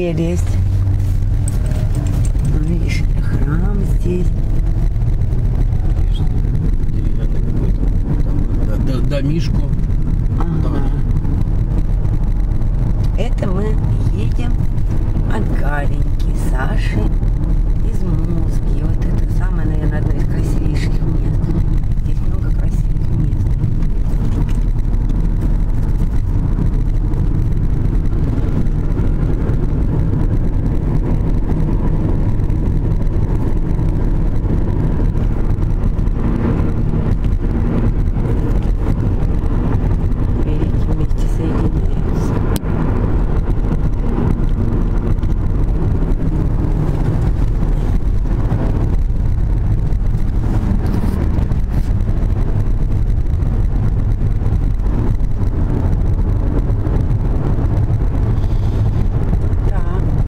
Прелесть. Ну, видишь, храм здесь. Деревянный какой-то. Да, да, домишку.